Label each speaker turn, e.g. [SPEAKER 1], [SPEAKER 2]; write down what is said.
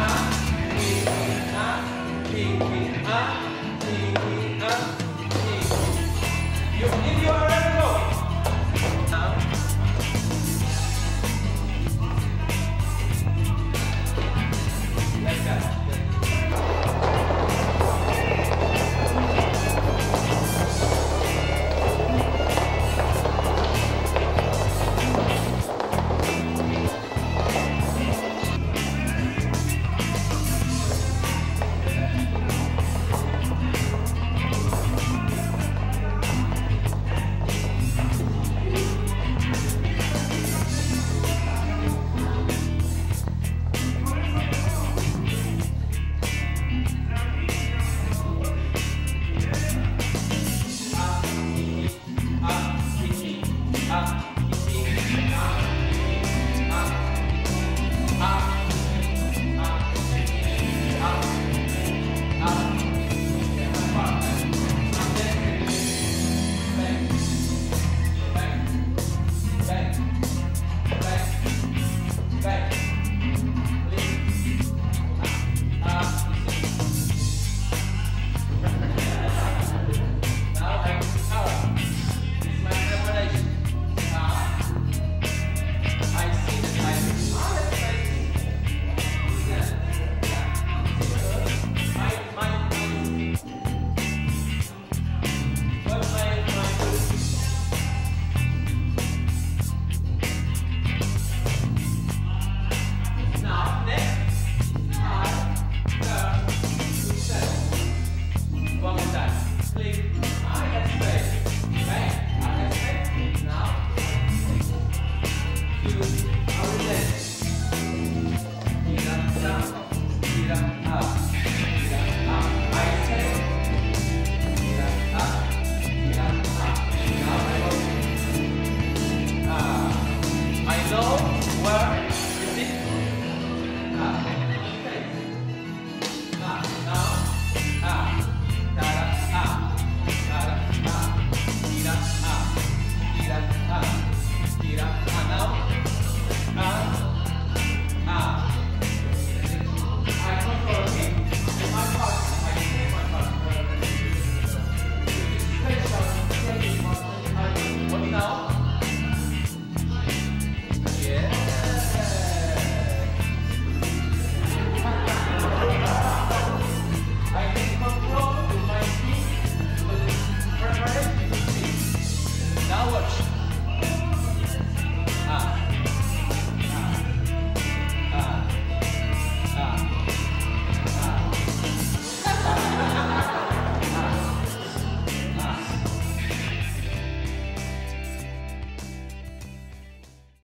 [SPEAKER 1] ah, it ah, ah,